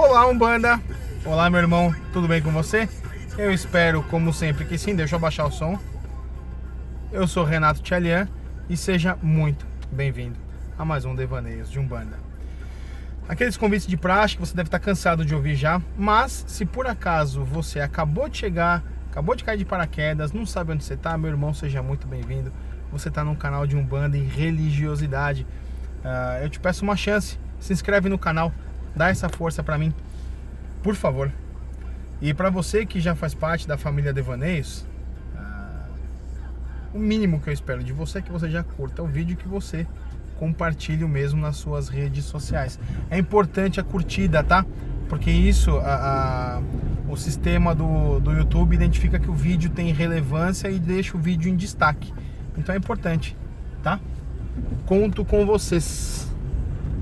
Olá, Umbanda! Olá, meu irmão, tudo bem com você? Eu espero, como sempre, que sim. Deixa eu baixar o som. Eu sou Renato Tchalian e seja muito bem-vindo a mais um Devaneios de Umbanda. Aqueles convites de praxe que você deve estar cansado de ouvir já, mas se por acaso você acabou de chegar, acabou de cair de paraquedas, não sabe onde você está, meu irmão, seja muito bem-vindo. Você está num canal de Umbanda e religiosidade. Uh, eu te peço uma chance, se inscreve no canal, dá essa força para mim, por favor. E para você que já faz parte da família Devaneios, uh, o mínimo que eu espero de você é que você já curta o vídeo que você compartilhe o mesmo nas suas redes sociais. É importante a curtida, tá? Porque isso, a, a, o sistema do, do YouTube identifica que o vídeo tem relevância e deixa o vídeo em destaque. Então é importante, tá? Conto com vocês.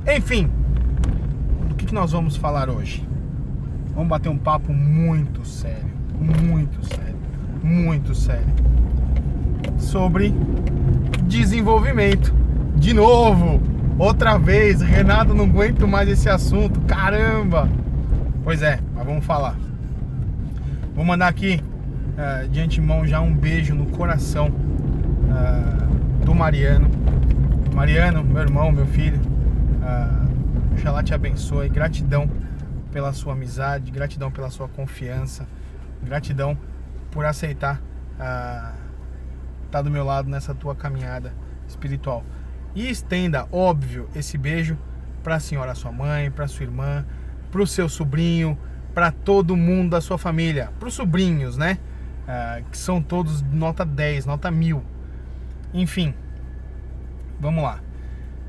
Enfim, que, que nós vamos falar hoje? Vamos bater um papo muito sério, muito sério, muito sério sobre desenvolvimento. De novo, outra vez, Renato, não aguento mais esse assunto, caramba! Pois é, mas vamos falar. Vou mandar aqui uh, de antemão já um beijo no coração uh, do Mariano. Mariano, meu irmão, meu filho, uh, oxalá te abençoe. Gratidão pela sua amizade, gratidão pela sua confiança, gratidão por aceitar estar uh, tá do meu lado nessa tua caminhada espiritual. E estenda, óbvio, esse beijo para a senhora sua mãe, para sua irmã, para o seu sobrinho, para todo mundo da sua família, para os sobrinhos, né? Uh, que são todos nota 10, nota 1000. Enfim, vamos lá.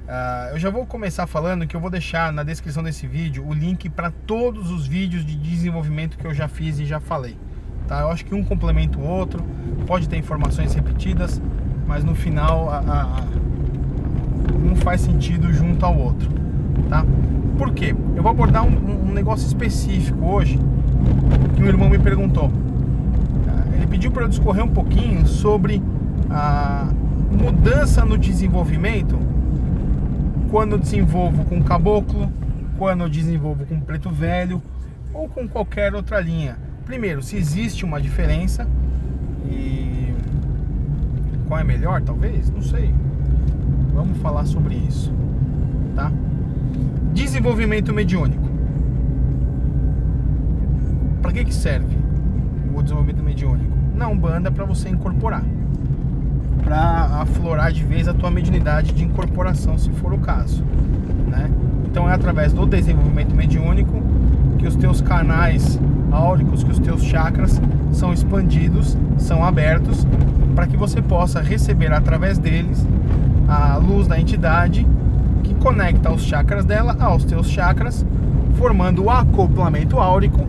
Uh, eu já vou começar falando que eu vou deixar na descrição desse vídeo o link para todos os vídeos de desenvolvimento que eu já fiz e já falei. Tá? Eu acho que um complementa o outro, pode ter informações repetidas, mas no final a, a, a, um faz sentido junto ao outro. Tá? Por quê? Eu vou abordar um, um negócio específico hoje que o irmão me perguntou. Uh, ele pediu para eu discorrer um pouquinho sobre a mudança no desenvolvimento quando eu desenvolvo com caboclo, quando eu desenvolvo com preto velho ou com qualquer outra linha. Primeiro, se existe uma diferença e qual é melhor, talvez, não sei. Vamos falar sobre isso, tá? Desenvolvimento mediúnico. Para que que serve o desenvolvimento mediúnico? Na Umbanda para você incorporar para aflorar de vez a tua mediunidade de incorporação, se for o caso, né? Então é através do desenvolvimento mediúnico que os teus canais áuricos, que os teus chakras são expandidos, são abertos, para que você possa receber através deles a luz da entidade que conecta os chakras dela aos teus chakras, formando o acoplamento áurico,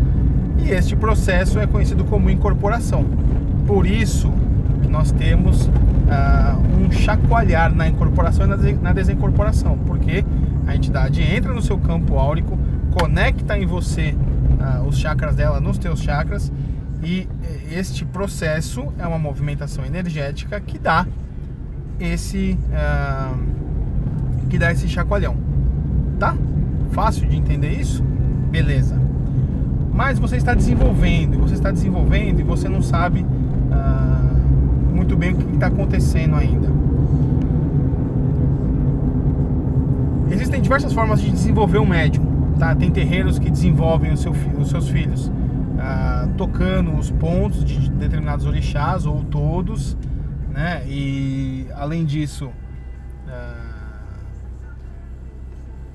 e este processo é conhecido como incorporação. Por isso que nós temos uh, um chacoalhar na incorporação e na desincorporação, porque a entidade entra no seu campo áurico, conecta em você uh, os chakras dela nos teus chakras e este processo é uma movimentação energética que dá esse uh, que dá esse chacoalhão, tá? Fácil de entender isso? Beleza. Mas você está desenvolvendo, você está desenvolvendo e você não sabe muito bem o que está acontecendo ainda. Existem diversas formas de desenvolver um médium. Tá? Tem terreiros que desenvolvem seu, os seus filhos ah, tocando os pontos de determinados orixás ou todos, né? E além disso, ah,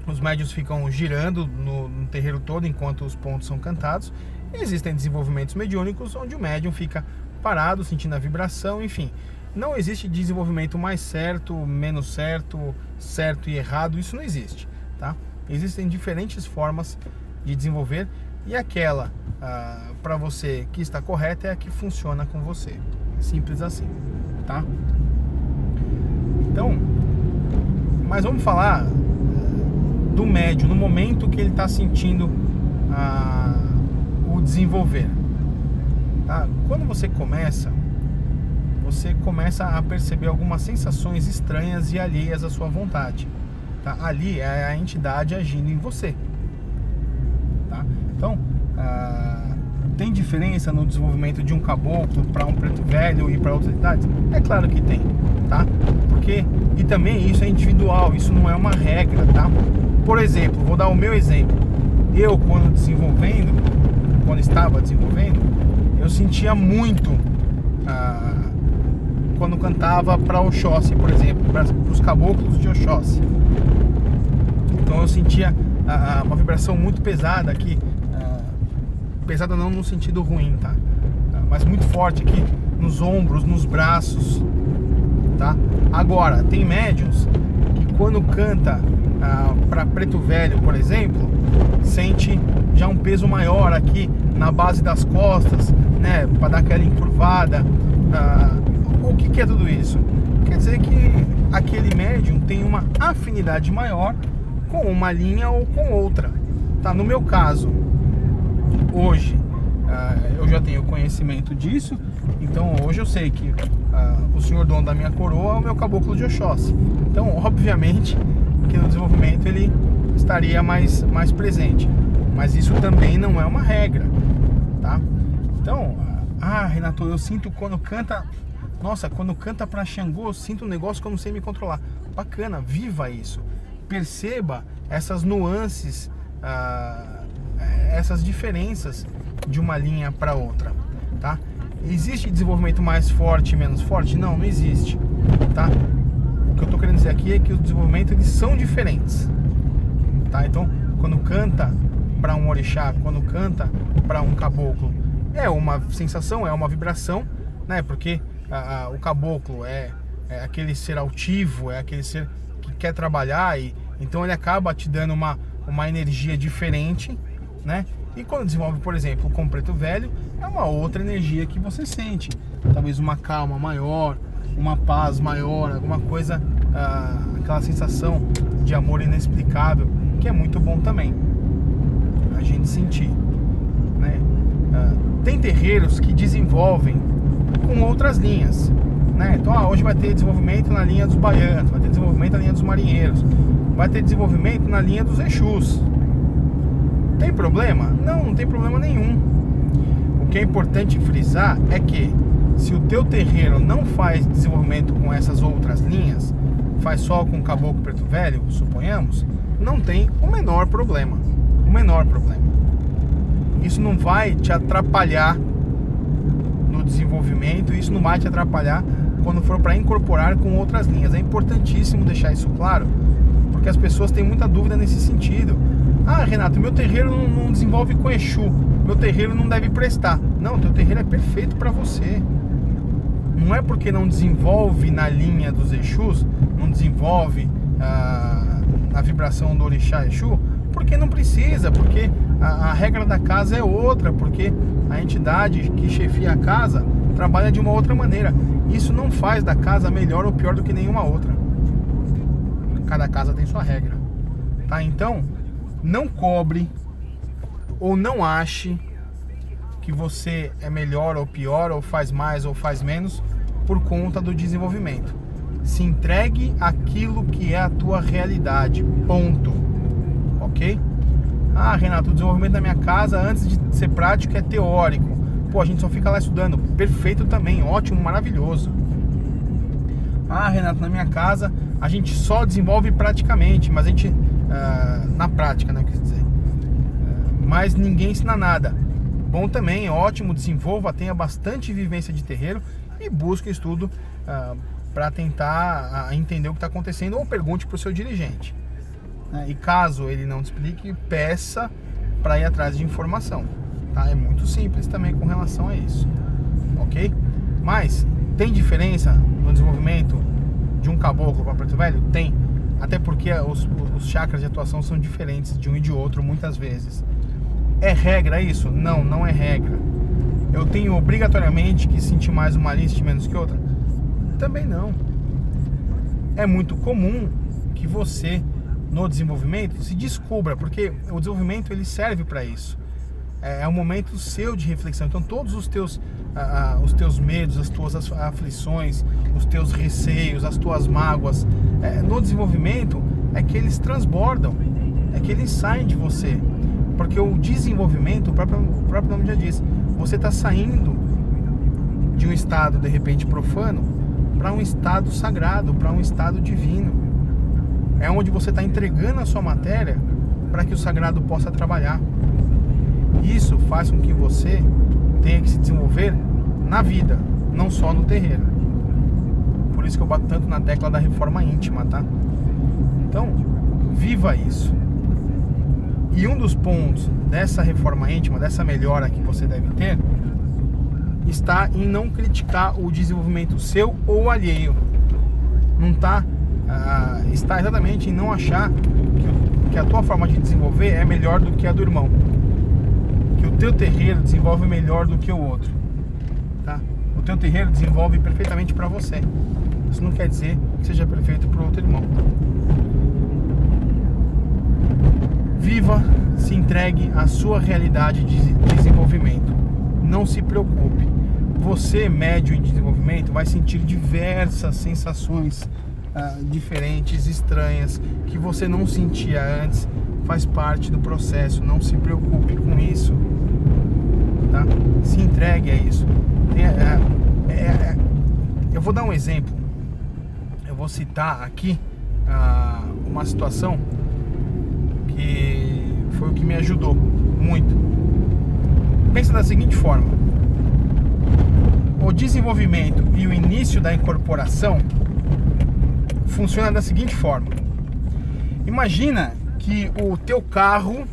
os médios ficam girando no, no terreiro todo enquanto os pontos são cantados. Existem desenvolvimentos mediúnicos onde o médium fica parado, sentindo a vibração, enfim. Não existe desenvolvimento mais certo, menos certo, certo e errado, isso não existe, tá? Existem diferentes formas de desenvolver e aquela ah, para você que está correta é a que funciona com você. Simples assim, tá? Então, mas vamos falar eh, do médio no momento que ele está sentindo ah, o desenvolver. Tá? Quando você começa, você começa a perceber algumas sensações estranhas e alheias à sua vontade. Tá? Ali é a entidade agindo em você. tá? Então, ah, tem diferença no desenvolvimento de um caboclo para um preto velho e para outras idades? É claro que tem, tá? Porque e também isso é individual, isso não é uma regra, tá? Por exemplo, vou dar o meu exemplo. Eu quando desenvolvendo, quando estava desenvolvendo, eu sentia muito ah, quando cantava para Oxóssi, por exemplo, para os caboclos de Oxóssi. Então eu sentia ah, uma vibração muito pesada aqui, ah, pesada não no sentido ruim, tá? Ah, mas muito forte aqui nos ombros, nos braços, tá? Agora, tem médiums que quando canta ah, para Preto Velho, por exemplo, sente já um peso maior aqui na base das costas, né, para dar aquela encurvada. Ah, o que, que é tudo isso? Quer dizer que aquele médium tem uma afinidade maior com uma linha ou com outra. Tá? No meu caso, hoje ah, eu já tenho conhecimento disso, então hoje eu sei que ah, o senhor dono da minha coroa é o meu caboclo de Oxóssi. Então, obviamente, que no desenvolvimento ele estaria mais, mais presente. Mas isso também não é uma regra, tá? Então, ah, Renato, eu sinto quando canta, nossa, quando canta para Xangô, eu sinto um negócio que eu não sei me controlar. Bacana, viva isso. Perceba essas nuances, ah, essas diferenças de uma linha para outra, tá? Existe desenvolvimento mais forte e menos forte? Não, não existe, tá? O que eu estou querendo dizer aqui é que os desenvolvimentos eles são diferentes, tá? Então, quando canta para um orixá, quando canta para um caboclo, é uma sensação, é uma vibração, né? Porque a, a, o caboclo é, é aquele ser altivo, é aquele ser que quer trabalhar e então ele acaba te dando uma, uma energia diferente, né? E quando desenvolve, por exemplo, com preto velho, é uma outra energia que você sente. Talvez uma calma maior, uma paz maior, alguma coisa, ah, aquela sensação de amor inexplicável, que é muito bom também a gente sentir. Né? Ah, tem terreiros que desenvolvem com outras linhas. Né? Então, ah, hoje vai ter desenvolvimento na linha dos baianos, vai ter desenvolvimento na linha dos marinheiros, vai ter desenvolvimento na linha dos Exus. Tem problema? Não, não tem problema nenhum. O que é importante frisar é que se o teu terreiro não faz desenvolvimento com essas outras linhas, faz só com caboclo preto velho, suponhamos, não tem o menor problema. O menor problema. Isso não vai te atrapalhar no desenvolvimento, isso não vai te atrapalhar quando for para incorporar com outras linhas. É importantíssimo deixar isso claro, porque as pessoas têm muita dúvida nesse sentido. Ah, Renato, meu terreiro não, não desenvolve com Exu, meu terreiro não deve prestar. Não, teu terreiro é perfeito para você. Não é porque não desenvolve na linha dos Exus, não desenvolve ah, a vibração do Orixá Exu, porque não precisa, porque a, a regra da casa é outra, porque a entidade que chefia a casa trabalha de uma outra maneira. Isso não faz da casa melhor ou pior do que nenhuma outra. Cada casa tem sua regra. Tá? Então, não cobre ou não ache que você é melhor ou pior, ou faz mais ou faz menos por conta do desenvolvimento. Se entregue aquilo que é a tua realidade. Ponto. Ok? Ah, Renato, o desenvolvimento da minha casa antes de ser prático é teórico. Pô, a gente só fica lá estudando. Perfeito também, ótimo, maravilhoso. Ah, Renato, na minha casa a gente só desenvolve praticamente, mas a gente uh, na prática, né? Quer dizer, uh, mas ninguém ensina nada. Bom também, ótimo, desenvolva, tenha bastante vivência de terreiro e busque estudo uh, para tentar entender o que está acontecendo ou pergunte para o seu dirigente. Né? E caso ele não te explique, peça para ir atrás de informação. Tá? É muito simples também com relação a isso, ok? Mas tem diferença no desenvolvimento de um caboclo para preto velho? Tem até porque os, os chakras de atuação são diferentes de um e de outro muitas vezes. É regra isso? Não, não é regra. Eu tenho obrigatoriamente que sentir mais uma lista menos que outra? Também não. É muito comum que você no desenvolvimento se descubra, porque o desenvolvimento ele serve para isso. É, é um momento seu de reflexão. Então todos os teus os teus medos, as tuas aflições, os teus receios, as tuas mágoas, é, no desenvolvimento é que eles transbordam, é que eles saem de você. Porque o desenvolvimento, o próprio, o próprio nome já diz, você está saindo de um estado de repente profano para um estado sagrado, para um estado divino. É onde você está entregando a sua matéria para que o sagrado possa trabalhar. Isso faz com que você tenha que se desenvolver na vida, não só no terreiro. Por isso que eu bato tanto na tecla da reforma íntima, tá? Então, viva isso. E um dos pontos dessa reforma íntima, dessa melhora que você deve ter, está em não criticar o desenvolvimento seu ou alheio. Não tá, uh, está exatamente em não achar que, que a tua forma de desenvolver é melhor do que a do irmão. Que o teu terreiro desenvolve melhor do que o outro. Tá? O teu terreiro desenvolve perfeitamente para você. Isso não quer dizer que seja perfeito para o outro irmão. Viva, se entregue à sua realidade de desenvolvimento. Não se preocupe. Você, médio em desenvolvimento, vai sentir diversas sensações uh, diferentes, estranhas, que você não sentia antes. Faz parte do processo. Não se preocupe com isso. Tá? Se entregue a isso. É, é, é, eu vou dar um exemplo. Eu vou citar aqui uh, uma situação que foi o que me ajudou muito. Pensa da seguinte forma: o desenvolvimento e o início da incorporação funciona da seguinte forma. Imagina que o teu carro,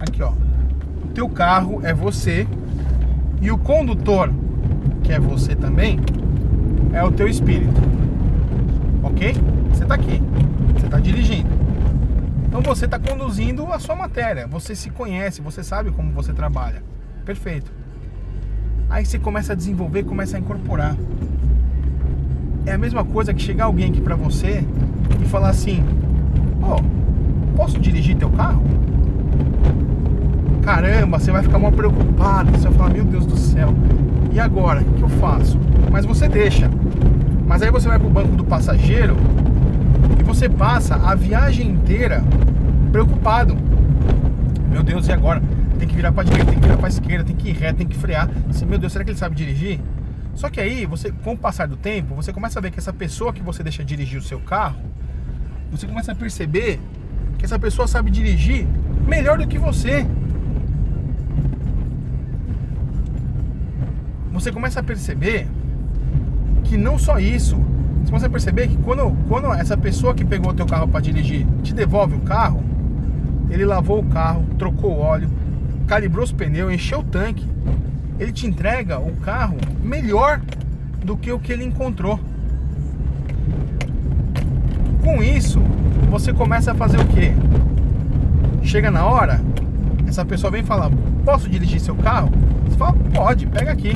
aqui ó, o teu carro é você e o condutor, que é você também, é o teu espírito. OK? Você está aqui. Você está dirigindo. Então você está conduzindo a sua matéria, você se conhece, você sabe como você trabalha. Perfeito. Aí você começa a desenvolver, começa a incorporar. É a mesma coisa que chegar alguém aqui para você e falar assim: "Ó, oh, posso dirigir teu carro?" Caramba, você vai ficar mal preocupado, você vai falar: "Meu Deus do céu. E agora, o que eu faço?" Mas você deixa. Mas aí você vai pro banco do passageiro você passa a viagem inteira preocupado. Meu Deus, e agora? Tem que virar para direita, tem que virar para esquerda, tem que ir reto, tem que frear. Meu Deus, será que ele sabe dirigir? Só que aí, você, com o passar do tempo, você começa a ver que essa pessoa que você deixa dirigir o seu carro, você começa a perceber que essa pessoa sabe dirigir melhor do que você. Você começa a perceber que não só isso, você começa a perceber que quando, quando essa pessoa que pegou o teu carro para dirigir te devolve o carro, ele lavou o carro, trocou o óleo, calibrou os pneus, encheu o tanque, ele te entrega o carro melhor do que o que ele encontrou. Com isso, você começa a fazer o quê? Chega na hora, essa pessoa vem falar: Posso dirigir seu carro? Você fala: Pode, pega aqui.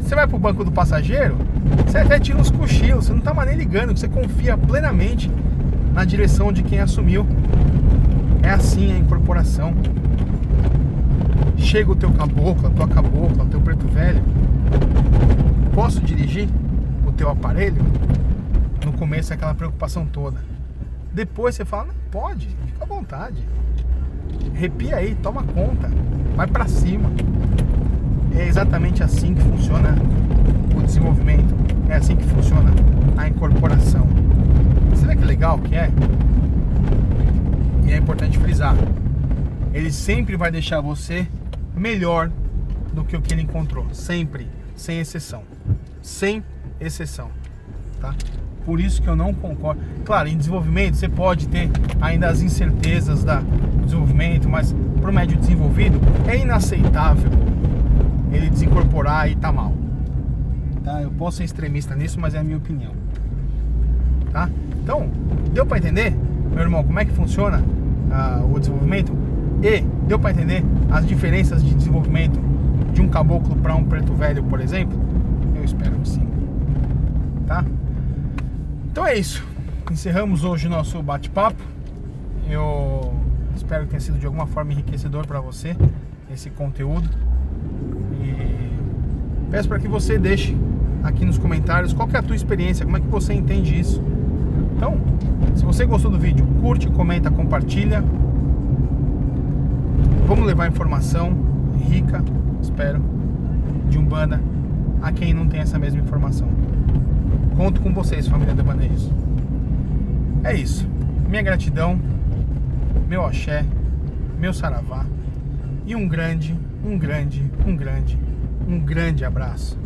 Você vai pro banco do passageiro, você até tira uns cochilos, você não tá mais nem ligando, você confia plenamente na direção de quem assumiu. É assim a incorporação. Chega o teu caboclo, a tua cabocla, o teu preto velho. Posso dirigir o teu aparelho? No começo é aquela preocupação toda. Depois você fala, pode, fica à vontade. Repia aí, toma conta, vai para cima. É exatamente assim que funciona o desenvolvimento. É assim que funciona a incorporação. Vê que legal que é? E é importante frisar. Ele sempre vai deixar você melhor do que o que ele encontrou. Sempre, sem exceção. Sem exceção. Tá? Por isso que eu não concordo. Claro, em desenvolvimento você pode ter ainda as incertezas da, do desenvolvimento, mas para o médio desenvolvido é inaceitável ele desincorporar e tá mal. Tá? Eu posso ser extremista nisso, mas é a minha opinião. Tá? Então, deu para entender, meu irmão, como é que funciona uh, o desenvolvimento? E deu para entender as diferenças de desenvolvimento de um caboclo para um preto velho, por exemplo? Eu espero que sim. Tá? Então é isso. Encerramos hoje o nosso bate-papo. Eu espero que tenha sido de alguma forma enriquecedor para você esse conteúdo. E peço para que você deixe aqui nos comentários qual é a tua experiência, como é que você entende isso. Então, se você gostou do vídeo, curte, comenta, compartilha. Como levar informação rica, espero, de Umbanda a quem não tem essa mesma informação. Conto com vocês, família de Bandeiros. É isso. Minha gratidão, meu axé, meu saravá e um grande, um grande, um grande, um grande abraço